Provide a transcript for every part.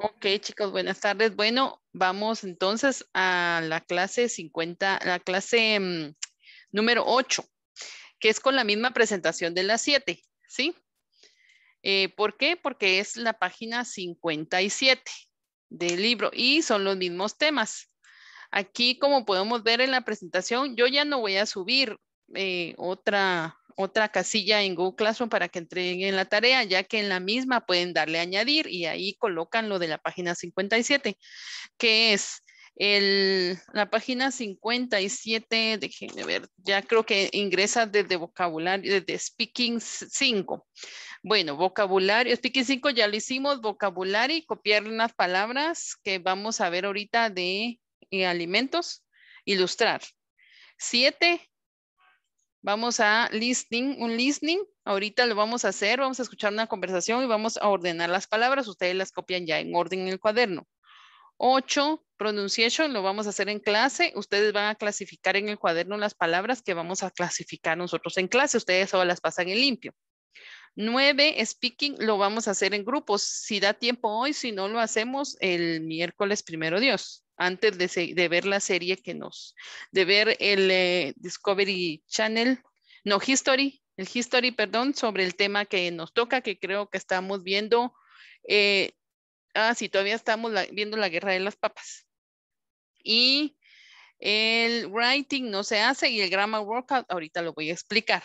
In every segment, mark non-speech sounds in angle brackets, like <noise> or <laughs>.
Ok, chicos, buenas tardes. Bueno, vamos entonces a la clase 50, la clase mm, número 8, que es con la misma presentación de las 7, ¿sí? Eh, ¿Por qué? Porque es la página 57 del libro y son los mismos temas. Aquí, como podemos ver en la presentación, yo ya no voy a subir eh, otra, otra casilla en Google Classroom para que entreguen la tarea, ya que en la misma pueden darle a añadir y ahí colocan lo de la página 57, que es el, la página 57, déjenme ver, ya creo que ingresa desde vocabulario, desde Speaking 5. Bueno, vocabulario, Speaking 5 ya lo hicimos, vocabulario copiar unas palabras que vamos a ver ahorita de eh, alimentos, ilustrar. 7, Vamos a listening, un listening. Ahorita lo vamos a hacer, vamos a escuchar una conversación y vamos a ordenar las palabras. Ustedes las copian ya en orden en el cuaderno. Ocho, pronunciation, lo vamos a hacer en clase. Ustedes van a clasificar en el cuaderno las palabras que vamos a clasificar nosotros en clase. Ustedes solo las pasan en limpio. Nueve, speaking, lo vamos a hacer en grupos. Si da tiempo hoy, si no lo hacemos el miércoles primero Dios antes de, ver la serie que nos, de ver el eh, Discovery Channel, no, History, el History, perdón, sobre el tema que nos toca, que creo que estamos viendo, eh, ah, sí, todavía estamos viendo la guerra de las papas. Y el writing no se hace y el grammar workout, ahorita lo voy a explicar.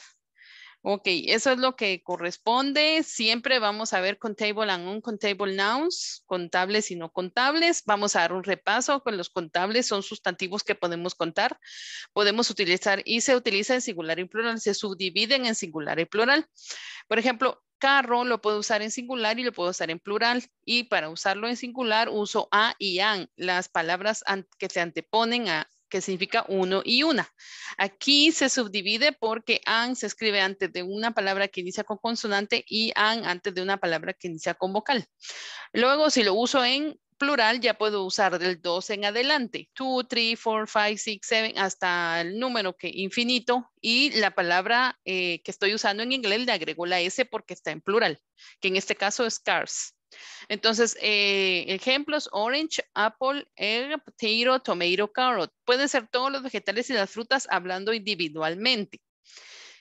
Ok, eso es lo que corresponde. Siempre vamos a ver contable and uncontable nouns, contables y no contables. Vamos a dar un repaso con los contables, son sustantivos que podemos contar. Podemos utilizar y se utiliza en singular y plural, se subdividen en singular y plural. Por ejemplo, carro lo puedo usar en singular y lo puedo usar en plural. Y para usarlo en singular uso a y an, las palabras que se anteponen a que significa uno y una. Aquí se subdivide porque an se escribe antes de una palabra que inicia con consonante y an antes de una palabra que inicia con vocal. Luego, si lo uso en plural, ya puedo usar del 2 en adelante. 2, 3, 4, 5, 6, 7, hasta el número que infinito. Y la palabra eh, que estoy usando en inglés le agrego la S porque está en plural, que en este caso es cars. Entonces, eh, ejemplos, orange, apple, egg, potato, tomato, carrot. Pueden ser todos los vegetales y las frutas hablando individualmente.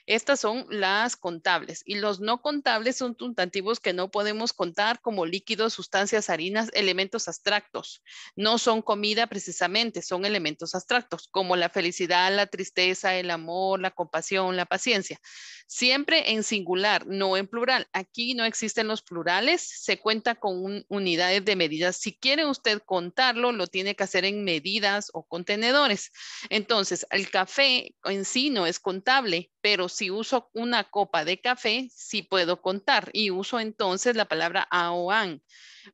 Estas son las contables y los no contables son sustantivos que no podemos contar como líquidos, sustancias, harinas, elementos abstractos. No son comida precisamente, son elementos abstractos como la felicidad, la tristeza, el amor, la compasión, la paciencia. Siempre en singular, no en plural. Aquí no existen los plurales, se cuenta con unidades de medidas. Si quiere usted contarlo, lo tiene que hacer en medidas o contenedores. Entonces, el café en sí no es contable, pero si uso una copa de café, sí puedo contar y uso entonces la palabra aoan.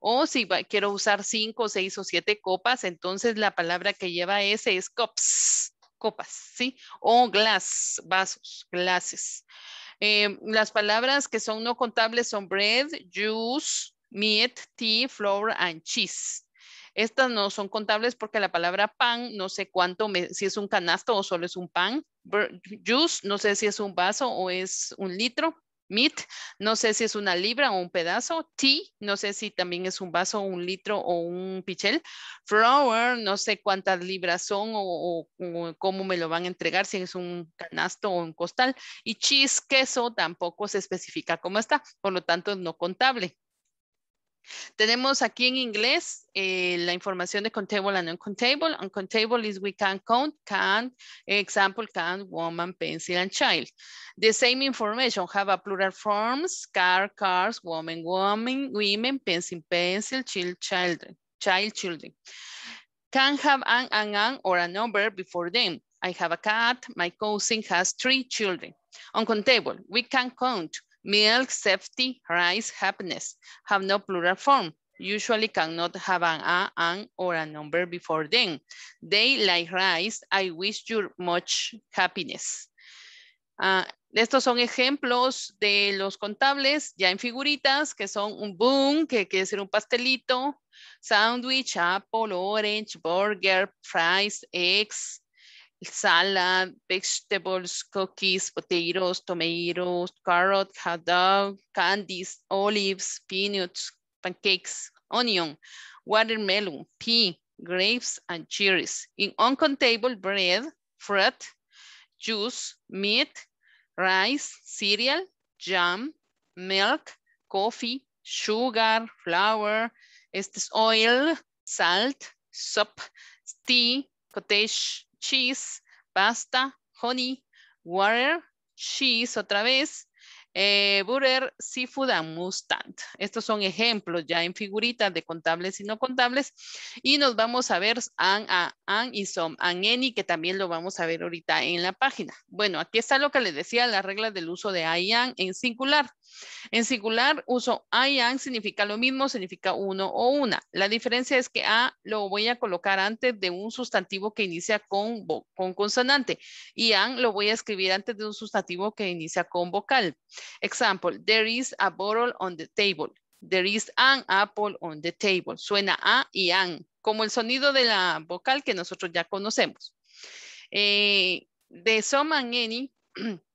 O si quiero usar cinco, seis o siete copas, entonces la palabra que lleva ese es cups, copas, ¿sí? O glass, vasos, glasses. Em, las palabras que son no contables son bread, juice, meat, tea, flour and cheese. Estas no son contables porque la palabra pan, no sé cuánto, si es un canasto o solo es un pan. Juice, no sé si es un vaso o es un litro. Meat, no sé si es una libra o un pedazo. Tea, no sé si también es un vaso, un litro o un pichel. Flour, no sé cuántas libras son o, o, cómo me lo van a entregar, si es un canasto o un costal. Y cheese, queso, tampoco se especifica cómo está, por lo tanto es no contable. Tenemos aquí en inglés eh, la información de contable and uncontable. Uncontable is we can count, can, example, can, woman, pencil, and child. The same information have a plural forms, car, cars, woman, woman, women, pencil, pencil, child, children, child, children. Can have an, an, an, or a number before them. I have a cat. My cousin has three children. Uncontable, we can count Milk, safety, rice, happiness have no plural form. Usually cannot have an a, an, or a number before them. They like rice. I wish you much happiness. Uh, estos son ejemplos de los contables ya en figuritas, que son un boom, que quiere decir un pastelito, sandwich, apple, orange, burger, fries, eggs, salad, vegetables, cookies, potatoes, tomatoes, carrot, hot dog, candies, olives, peanuts, pancakes, onion, watermelon, pea, grapes, and cherries. In uncountable bread, fruit, juice, meat, rice, cereal, jam, milk, coffee, sugar, flour, oil, salt, soap, tea, cottage cheese, pasta, honey, water, cheese otra vez, eh, butter, seafood and mustard. Estos son ejemplos ya en figuritas de contables y no contables. Y nos vamos a ver an, a, an y some, an, any, que también lo vamos a ver ahorita en la página. Bueno, aquí está lo que les decía, las reglas del uso de I, an en singular. En singular, uso I, an significa lo mismo, significa uno o una. La diferencia es que A lo voy a colocar antes de un sustantivo que inicia con, con consonante y an lo voy a escribir antes de un sustantivo que inicia con vocal. Example, there is a bottle on the table. There is an apple on the table. Suena a y an, como el sonido de la vocal que nosotros ya conocemos. Eh, de some and any, <clears throat>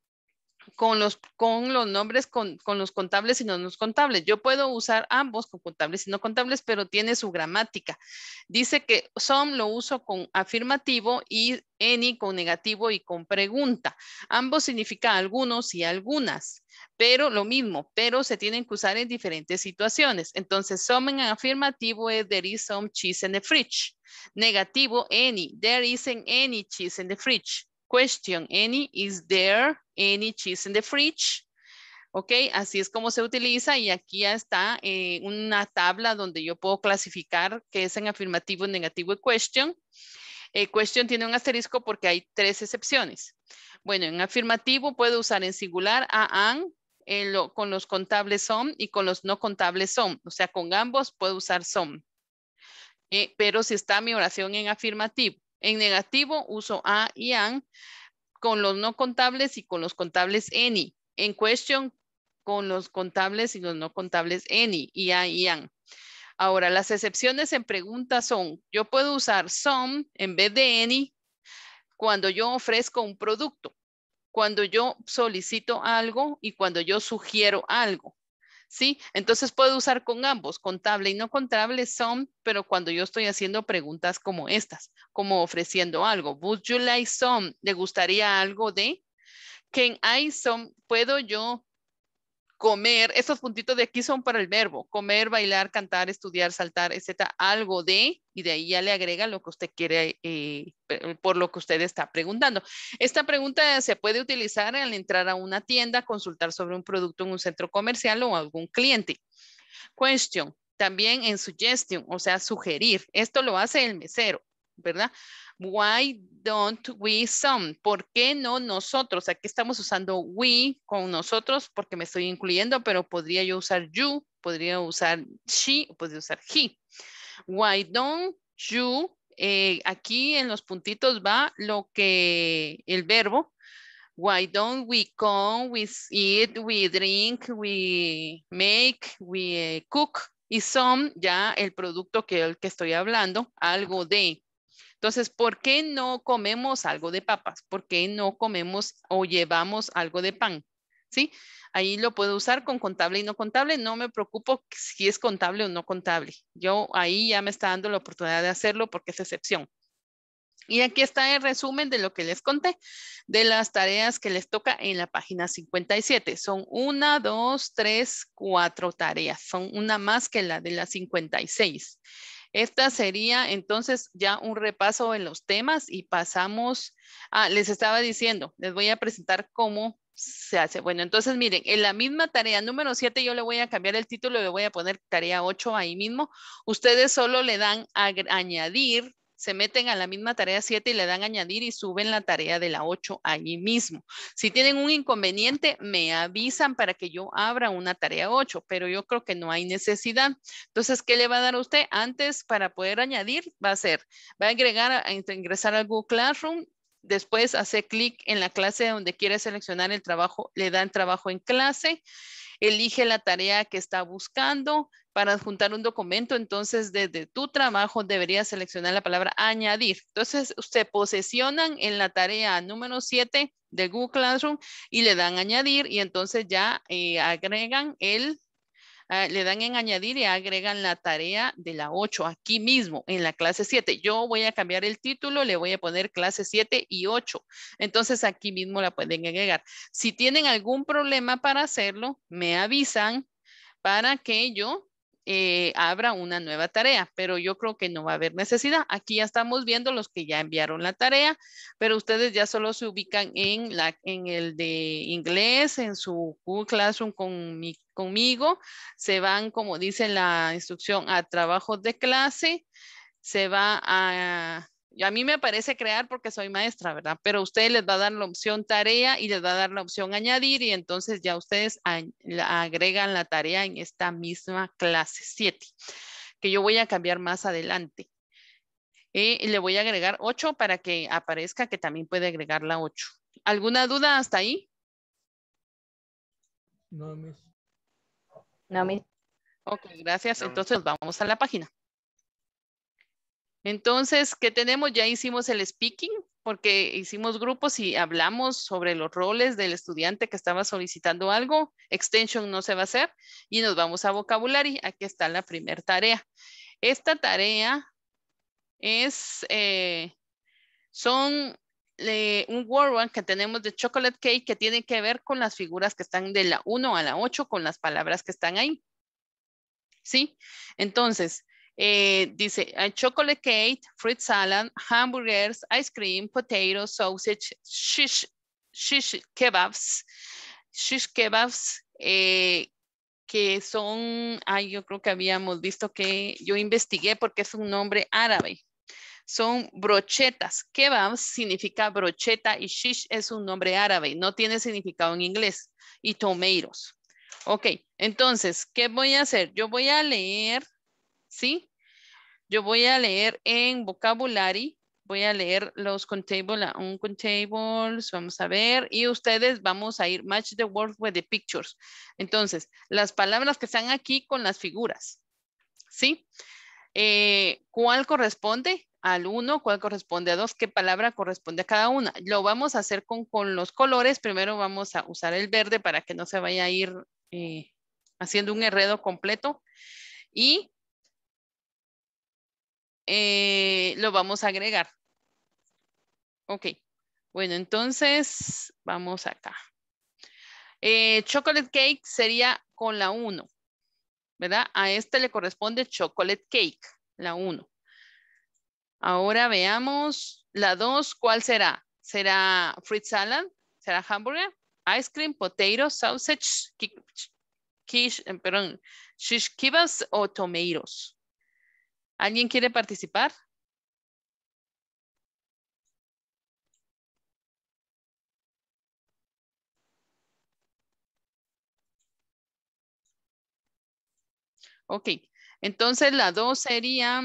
con los, con los nombres, con, con, los contables y no los contables. Yo puedo usar ambos con contables y no contables, pero tiene su gramática. Dice que some lo uso con afirmativo y any con negativo y con pregunta. Ambos significa algunos y algunas, pero lo mismo, pero se tienen que usar en diferentes situaciones. Entonces, some en afirmativo es there is some cheese in the fridge. Negativo, any. There isn't any cheese in the fridge. Question, any, is there any cheese in the fridge? Ok, así es como se utiliza y aquí ya está eh, una tabla donde yo puedo clasificar qué es en afirmativo, negativo y question. Eh, question tiene un asterisco porque hay tres excepciones. Bueno, en afirmativo puedo usar en singular a, an, con los contables son y con los no contables son. O sea, con ambos puedo usar son. Eh, pero si está mi oración en afirmativo. En negativo uso a y an con los no contables y con los contables any. En question con los contables y los no contables any y an. Ahora, las excepciones en preguntas son, yo puedo usar some en vez de any cuando yo ofrezco un producto, cuando yo solicito algo y cuando yo sugiero algo. ¿Sí? Entonces puedo usar con ambos, contable y no contable son, pero cuando yo estoy haciendo preguntas como estas, como ofreciendo algo. Would you like some? ¿Le gustaría algo de? Can I some? ¿Puedo yo comer, estos puntitos de aquí son para el verbo, comer, bailar, cantar, estudiar, saltar, etcétera, algo de, y de ahí ya le agrega lo que usted quiere, eh, por lo que usted está preguntando. Esta pregunta se puede utilizar al entrar a una tienda, consultar sobre un producto en un centro comercial o algún cliente. Question, también en suggestion, o sea, sugerir. Esto lo hace el mesero, ¿verdad? Why don't we some? ¿Por qué no nosotros? Aquí estamos usando we con nosotros porque me estoy incluyendo, pero podría yo usar you, podría usar she, podría usar he. Why don't you? Eh, aquí en los puntitos va lo que el verbo. Why don't we come, we eat, we drink, we make, we eh, cook? Y some ya el producto que el que estoy hablando, algo de. Entonces, ¿por qué no comemos algo de papas? ¿Por qué no comemos o llevamos algo de pan? ¿Sí? Ahí lo puedo usar con contable y no contable. No me preocupo si es contable o no contable. Yo ahí ya me está dando la oportunidad de hacerlo porque es excepción. Y aquí está el resumen de lo que les conté, de las tareas que les toca en la página 57. Son una, dos, tres, cuatro tareas. Son una más que la de la 56. Esta sería entonces ya un repaso en los temas y pasamos a, les estaba diciendo, les voy a presentar cómo se hace. Bueno, entonces miren, en la misma tarea número 7 yo le voy a cambiar el título, le voy a poner tarea 8 ahí mismo. Ustedes solo le dan a añadir se meten a la misma tarea 7 y le dan añadir y suben la tarea de la 8 ahí mismo. Si tienen un inconveniente, me avisan para que yo abra una tarea 8, pero yo creo que no hay necesidad. Entonces, ¿qué le va a dar a usted? Antes, para poder añadir, va a ser, va a agregar, a ingresar al Google Classroom, después hace clic en la clase donde quiere seleccionar el trabajo, le dan trabajo en clase, elige la tarea que está buscando, para adjuntar un documento, entonces desde tu trabajo deberías seleccionar la palabra añadir. Entonces, usted posesionan en la tarea número 7 de Google Classroom y le dan añadir y entonces ya eh, agregan el ah, le dan en añadir y agregan la tarea de la 8 aquí mismo en la clase 7. Yo voy a cambiar el título, le voy a poner clase 7 y 8. Entonces aquí mismo la pueden agregar. Si tienen algún problema para hacerlo, me avisan para que yo eh, abra una nueva tarea, pero yo creo que no va a haber necesidad. Aquí ya estamos viendo los que ya enviaron la tarea, pero ustedes ya solo se ubican en, la, en el de inglés, en su Google Classroom con conmigo, se van, como dice la instrucción, a trabajos de clase, se va a a mí me parece crear porque soy maestra, ¿verdad? Pero usted les va a dar la opción tarea y les va a dar la opción añadir y entonces ya ustedes agregan la tarea en esta misma clase 7, que yo voy a cambiar más adelante. Y le voy a agregar 8 para que aparezca que también puede agregar la 8. ¿Alguna duda hasta ahí? No, Miss. No, Miss. Ok, gracias. Entonces vamos a la página. Entonces, ¿qué tenemos? Ya hicimos el speaking porque hicimos grupos y hablamos sobre los roles del estudiante que estaba solicitando algo. Extension no se va a hacer y nos vamos a vocabulario. Aquí está la primera tarea. Esta tarea es, eh, son eh, un word que tenemos de chocolate cake que tiene que ver con las figuras que están de la 1 a la 8 con las palabras que están ahí. ¿Sí? Entonces, eh, dice chocolate cake, fruit salad, hamburgers, ice cream, potatoes, sausage, shish, kebabs, shish kebabs, eh, que son, ay, yo creo que habíamos visto que yo investigué porque es un nombre árabe. Son brochetas. Kebabs significa brocheta y shish es un nombre árabe, no tiene significado en inglés. Y tomatoes. Ok, entonces, ¿qué voy a hacer? Yo voy a leer ¿sí? Yo voy a leer en vocabulary, voy a leer los contables, un contables, vamos a ver, y ustedes vamos a ir match the words with the pictures. Entonces, las palabras que están aquí con las figuras, ¿sí? Eh, ¿Cuál corresponde al uno? ¿Cuál corresponde a dos? ¿Qué palabra corresponde a cada una? Lo vamos a hacer con, con los colores. Primero vamos a usar el verde para que no se vaya a ir eh, haciendo un enredo completo. Y eh, lo vamos a agregar. Ok. Bueno, entonces vamos acá. Eh, chocolate cake sería con la 1, ¿verdad? A este le corresponde chocolate cake, la 1. Ahora veamos la 2, ¿cuál será? ¿Será fruit salad? ¿Será hamburger? Ice cream, potato, sausage, quiche, eh, perdón, shish kebabs o tomatoes. ¿Alguien quiere participar? Ok, entonces la dos sería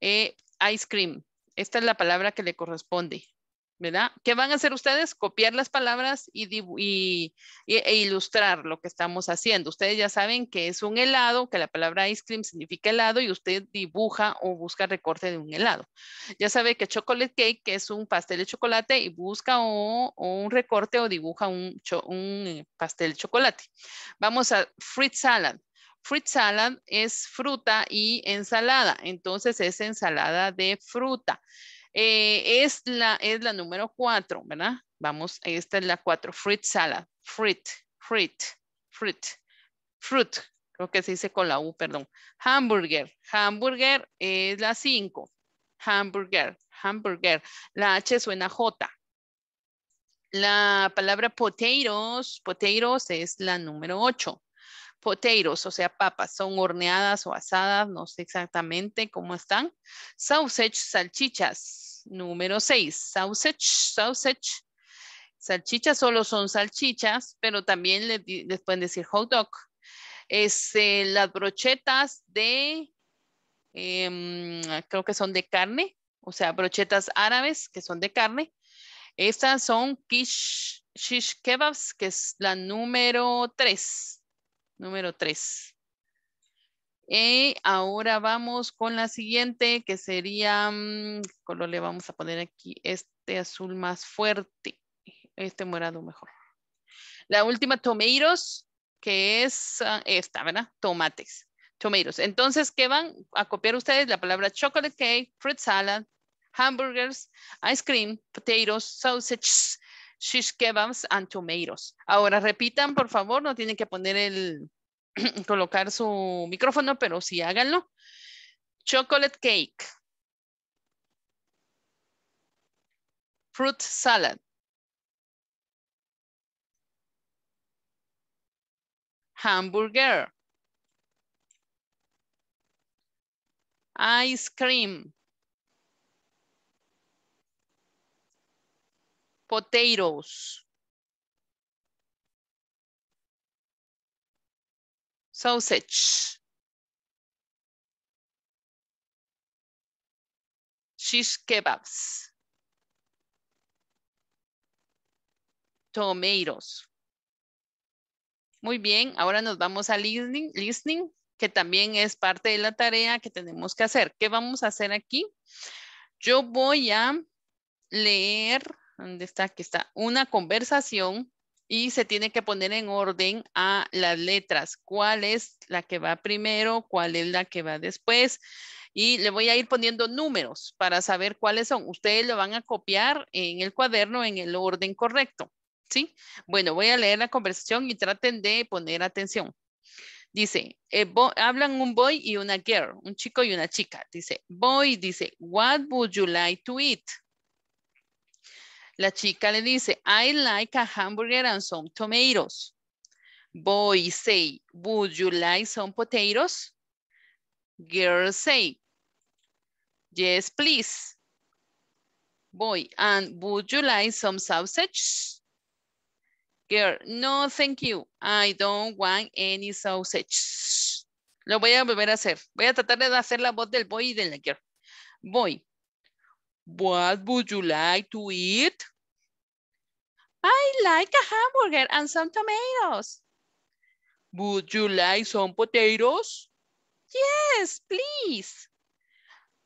eh, ice cream. Esta es la palabra que le corresponde. ¿Verdad? ¿Qué van a hacer ustedes? Copiar las palabras y, e ilustrar lo que estamos haciendo. Ustedes ya saben que es un helado, que la palabra ice cream significa helado y usted dibuja o busca recorte de un helado. Ya sabe que chocolate cake es un pastel de chocolate y busca o, un recorte o dibuja un, un pastel de chocolate. Vamos a fruit salad. Fruit salad es fruta y ensalada, entonces es ensalada de fruta. Eh, es, la, es la número cuatro, ¿verdad? Vamos, esta es la cuatro, fruit salad, fruit, fruit, fruit, fruit, creo que se dice con la U, perdón. Hamburger, hamburger es la cinco, hamburger, hamburger, la H suena J. La palabra potatoes, potatoes es la número ocho potatoes, o sea, papas, son horneadas o asadas, no sé exactamente cómo están. Sausage, salchichas, número 6. Sausage, sausage. Salchichas solo son salchichas, pero también les, pueden decir hot dog. Es, este, las brochetas de, em, creo que son de carne, o sea, brochetas árabes que son de carne. Estas son shish kebabs, que es la número 3 número 3. Y ahora vamos con la siguiente, que sería, mm, color le vamos a poner aquí este azul más fuerte, este morado mejor. La última, tomatoes, que es ah, esta, ¿verdad? Tomates, tomatoes. Entonces, ¿qué van a copiar ustedes? La palabra chocolate cake, fruit salad, hamburgers, ice cream, potatoes, sausages, shish kebabs and tomatoes. Ahora repitan, por favor, no tienen que poner el, <clears throat> colocar su micrófono, pero sí háganlo. Chocolate cake. Fruit salad. Hamburger. Ice cream. Potatoes. Sausage. Shish kebabs. Tomatoes. Muy bien, ahora nos vamos a listening, listening, que también es parte de la tarea que tenemos que hacer. ¿Qué vamos a hacer aquí? Yo voy a leer, ¿dónde está? Aquí está, una conversación y se tiene que poner en orden a las letras. ¿Cuál es la que va primero? ¿Cuál es la que va después? Y le voy a ir poniendo números para saber cuáles son. Ustedes lo van a copiar en el cuaderno en el orden correcto. ¿Sí? Bueno, voy a leer la conversación y traten de poner atención. Dice, eh, hablan un boy y una girl, un chico y una chica. Dice, boy dice, what would you like to eat? La chica le dice, I like a hamburger and some tomatoes. Boy say, would you like some potatoes? Girl say, yes, please. Boy, and would you like some sausage? Girl, no, thank you. I don't want any sausage. Lo voy a volver a hacer. Voy a tratar de hacer la voz del boy y de la girl. Boy, what would you like to eat? I like a hamburger and some tomatoes. Would you like some potatoes? Yes, please.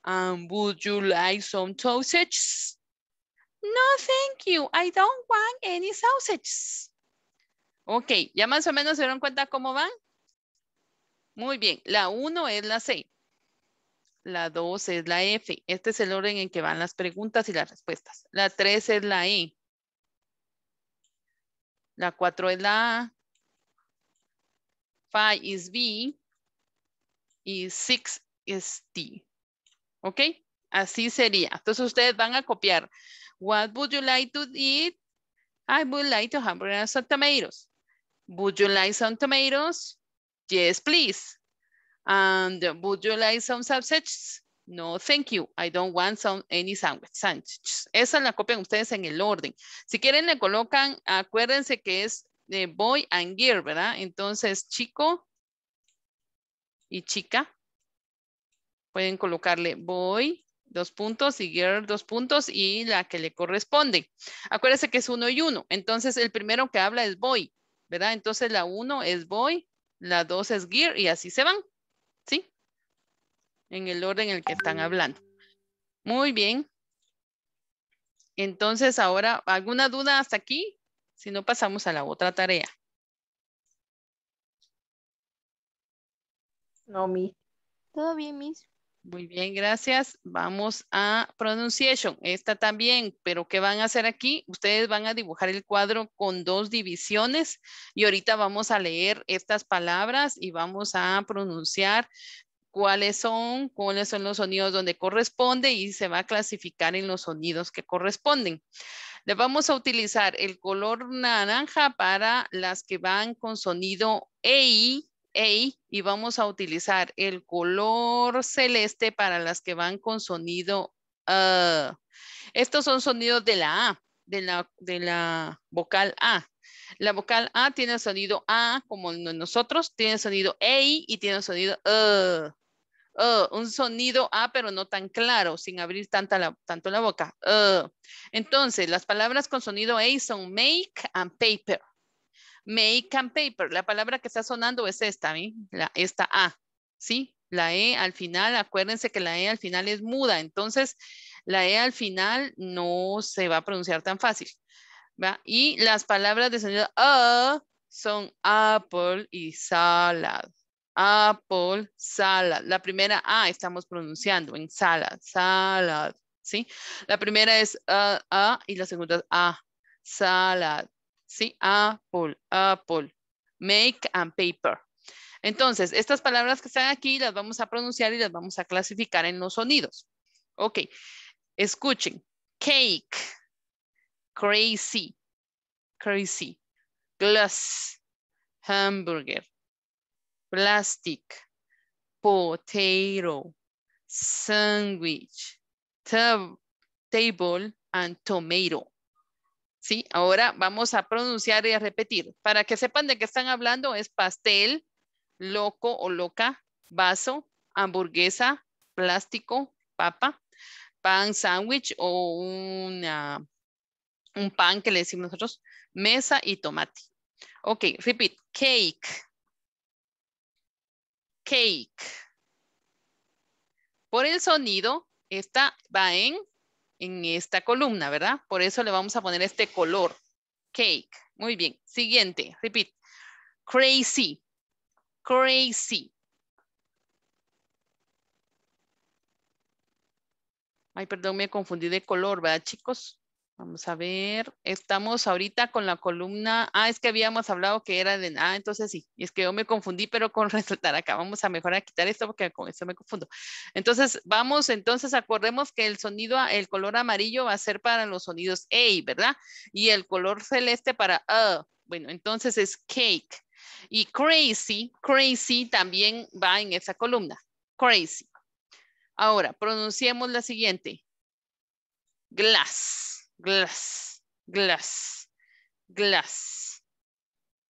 And would you like some sausage? No, thank you. I don't want any sausages. Ok, ya más o menos se dieron cuenta cómo van. Muy bien, la 1 es la C. La 2 es la F. Este es el orden en que van las preguntas y las respuestas. La 3 es la E. La 4 es la A. 5 is B. Y 6 es T. ¿Ok? Así sería. Entonces ustedes van a copiar. What would you like to eat? I would like to have some tomatoes. Would you like some tomatoes? Yes, please. And would you like some sausages? No, thank you. I don't want some any sandwich. Sándwiches. Esa la copian ustedes en el orden. Si quieren le colocan, acuérdense que es de boy and girl, ¿verdad? Entonces, chico y chica. Pueden colocarle boy, dos puntos, y girl, dos puntos, y la que le corresponde. Acuérdense que es uno y uno. Entonces, el primero que habla es boy. ¿verdad? Entonces la 1 es boy, la 2 es gear y así se van, ¿sí? En el orden en el que están hablando. Muy bien. Entonces ahora, ¿alguna duda hasta aquí? Si no, pasamos a la otra tarea. No, Miss. Todo bien, Miss. Muy bien, gracias. Vamos a pronunciation. Esta también, pero ¿qué van a hacer aquí? Ustedes van a dibujar el cuadro con dos divisiones y ahorita vamos a leer estas palabras y vamos a pronunciar cuáles son, cuáles son los sonidos donde corresponde y se va a clasificar en los sonidos que corresponden. Le vamos a utilizar el color naranja para las que van con sonido EI y vamos a utilizar el color celeste para las que van con sonido uh. Estos son sonidos de la A, de la, de la vocal A. La vocal A tiene sonido A, como nosotros, tiene sonido EI y tiene sonido uh. Uh, un sonido A, pero no tan claro, sin abrir la, tanto la boca. Entonces, las palabras con sonido A son make and paper. Make and paper. La palabra que está sonando es esta, La, esta A, ¿sí? La E al final, acuérdense que la E al final es muda, entonces la E al final no se va a pronunciar tan fácil. Y las palabras de sonido A son apple y salad. Apple, salad. La primera A estamos pronunciando en salad, salad, ¿sí? La primera es A, y la segunda es A, salad, ¿sí? Apple, apple. Make and paper. Entonces, estas palabras que están aquí las vamos a pronunciar y las vamos a clasificar en los sonidos. Ok, escuchen. Cake, crazy, crazy, glass, hamburger, plastic, potato, sandwich, table, and tomato. ¿Sí? Ahora vamos a pronunciar y a repetir. Para que sepan de qué están hablando, es pastel, loco o loca, vaso, hamburguesa, plástico, papa, pan sándwich o una, un pan que le decimos nosotros, mesa y tomate. Ok, repeat. Cake. Cake. Por el sonido, esta va en, en esta columna, ¿verdad? Por eso le vamos a poner este color. Cake. Muy bien. Siguiente. Repeat. Crazy. Crazy. Ay, perdón, me confundí de color, ¿verdad, chicos? Vamos a ver, estamos ahorita con la columna, ah, es que habíamos hablado que era de, ah, entonces sí, es que yo me confundí, pero con <laughs> resaltar acá, vamos a mejorar, quitar esto porque con esto me confundo. Entonces, vamos, entonces acordemos que el sonido, el color amarillo va a ser para los sonidos A, ¿verdad? Y el color celeste para A. Bueno, entonces es cake. Y crazy, crazy también va en esa columna, crazy. Ahora, pronunciemos la siguiente. Glass glass, glass, glass,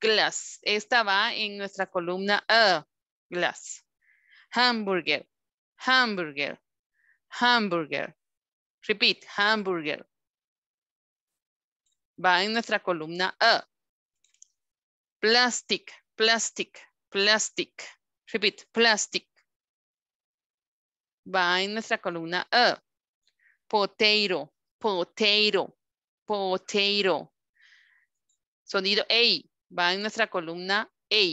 glass. Esta va en nuestra columna A, glass. Hamburger, hamburger, hamburger. Repeat, hamburger. Va en nuestra columna A. Plastic, plastic, plastic. Repeat, plastic. Va en nuestra columna A. Potato, potato, potato. Sonido A, va en nuestra columna A.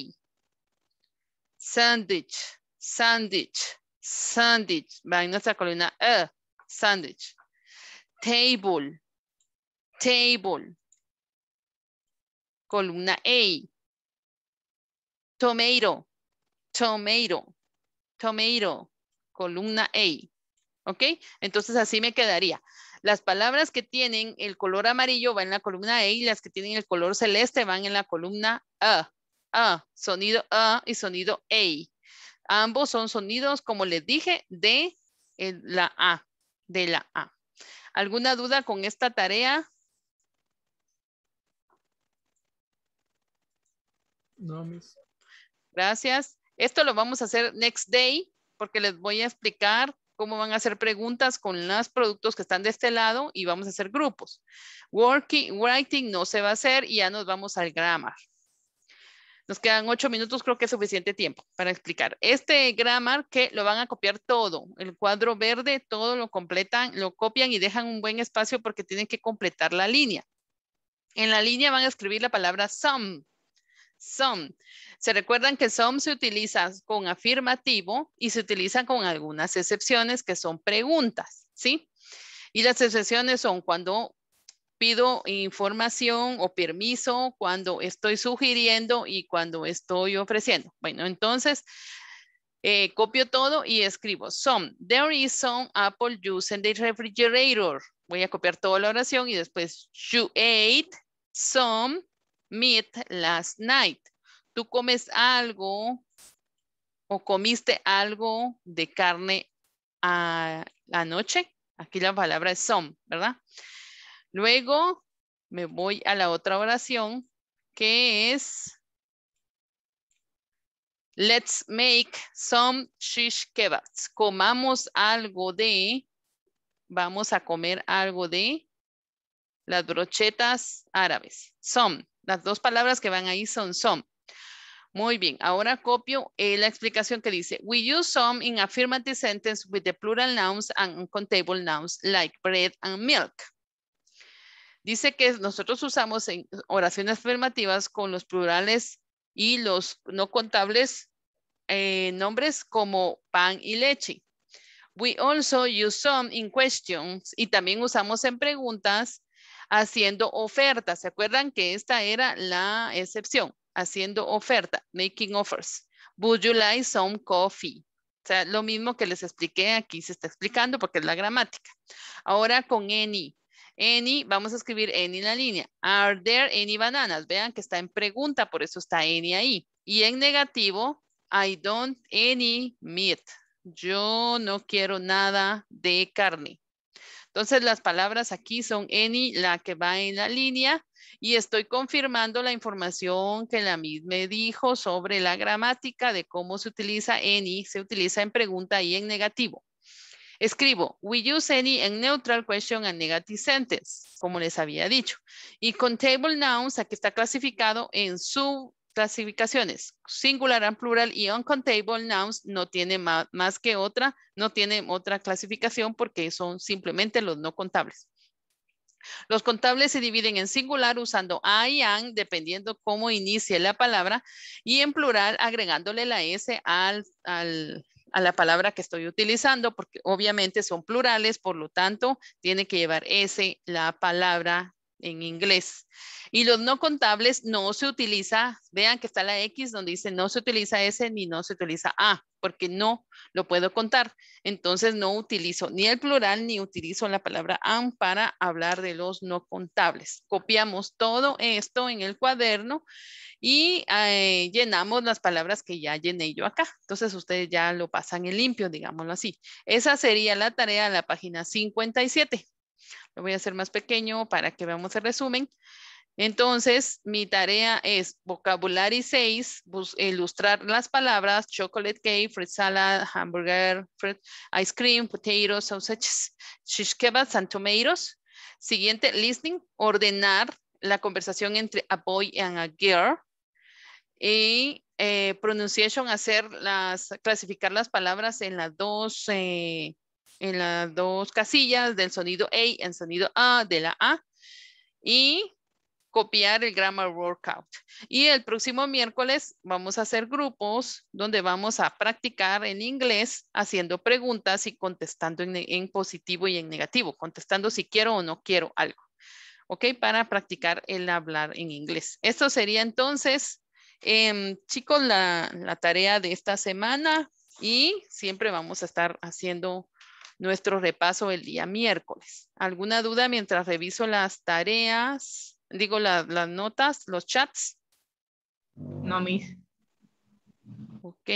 Sandwich, sandwich, sandwich, va en nuestra columna A, sandwich. Table, table, columna A. Tomato, tomato, tomato, columna A. ¿Ok? Entonces así me quedaría. Las palabras que tienen el color amarillo van en la columna A y las que tienen el color celeste van en la columna A. A, sonido A y sonido A. Ambos son sonidos, como les dije, de la A, de la A. ¿Alguna duda con esta tarea? No, miss. Gracias. Esto lo vamos a hacer next day porque les voy a explicar cómo van a hacer preguntas con los productos que están de este lado y vamos a hacer grupos. Working, writing no se va a hacer y ya nos vamos al grammar. Nos quedan ocho minutos, creo que es suficiente tiempo para explicar. Este grammar que lo van a copiar todo, el cuadro verde, todo lo completan, lo copian y dejan un buen espacio porque tienen que completar la línea. En la línea van a escribir la palabra some. Some. Se recuerdan que some se utiliza con afirmativo y se utiliza con algunas excepciones que son preguntas, ¿sí? Y las excepciones son cuando pido información o permiso, cuando estoy sugiriendo y cuando estoy ofreciendo. Bueno, entonces eh, copio todo y escribo some. There is some apple juice in the refrigerator. Voy a copiar toda la oración y después you ate some meat last night tú comes algo o comiste algo de carne a la noche. Aquí la palabra es some, ¿verdad? Luego me voy a la otra oración que es Let's make some shish kebabs. Comamos algo de, vamos a comer algo de las brochetas árabes. Some. Las dos palabras que van ahí son some. Muy bien, ahora copio eh, la explicación que dice, we use some in affirmative sentence with the plural nouns and uncountable nouns like bread and milk. Dice que nosotros usamos en oraciones afirmativas con los plurales y los no contables eh, nombres como pan y leche. We also use some in questions y también usamos en preguntas haciendo ofertas. ¿Se acuerdan que esta era la excepción? Haciendo oferta, making offers. Would you like some coffee? O sea, lo mismo que les expliqué aquí se está explicando porque es la gramática. Ahora con any. Any, vamos a escribir any en la línea. Are there any bananas? Vean que está en pregunta, por eso está any ahí. Y en negativo, I don't any meat. Yo no quiero nada de carne. Entonces las palabras aquí son any, la que va en la línea, y estoy confirmando la información que la misma me dijo sobre la gramática de cómo se utiliza any, se utiliza en pregunta y en negativo. Escribo, we use any en neutral question and negative sentence, como les había dicho. Y con table nouns, aquí está clasificado en su clasificaciones, singular and plural y uncontable nouns no tiene más, más, que otra, no tiene otra clasificación porque son simplemente los no contables. Los contables se dividen en singular usando a y an, dependiendo cómo inicie la palabra, y en plural agregándole la s al, al, a la palabra que estoy utilizando, porque obviamente son plurales, por lo tanto, tiene que llevar s la palabra en inglés. Y los no contables no se utiliza, vean que está la X donde dice no se utiliza S ni no se utiliza A, porque no lo puedo contar. Entonces no utilizo ni el plural ni utilizo la palabra am para hablar de los no contables. Copiamos todo esto en el cuaderno y eh, llenamos las palabras que ya llené yo acá. Entonces ustedes ya lo pasan en limpio, digámoslo así. Esa sería la tarea de la página 57. Lo voy a hacer más pequeño para que veamos el resumen. Entonces, mi tarea es vocabulario 6, ilustrar las palabras chocolate cake, fruit salad, hamburger, fruit, ice cream, potatoes, sausages, shish kebabs and tomatoes. Siguiente, listening, ordenar la conversación entre a boy and a girl. Y eh, pronunciation, hacer las, clasificar las palabras en las dos eh, en las dos casillas del sonido A en sonido A de la A y copiar el grammar workout. Y el próximo miércoles vamos a hacer grupos donde vamos a practicar en inglés haciendo preguntas y contestando en, positivo y en negativo, contestando si quiero o no quiero algo. ¿Ok? Para practicar el hablar en inglés. Esto sería entonces, em, chicos, la, la tarea de esta semana y siempre vamos a estar haciendo nuestro repaso el día miércoles. ¿Alguna duda mientras reviso las tareas? Digo las notas, los chats. No, mis. Ok,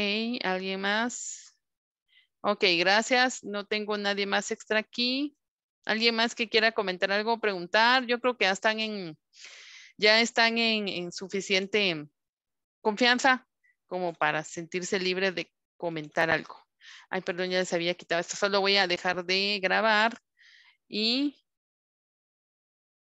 ¿alguien más? Ok, gracias. No tengo nadie más extra aquí. ¿Alguien más que quiera comentar algo, preguntar? Yo creo que ya están en, ya están en, en suficiente confianza como para sentirse libre de comentar algo. Ay, perdón, ya les había quitado esto. Solo voy a dejar de grabar y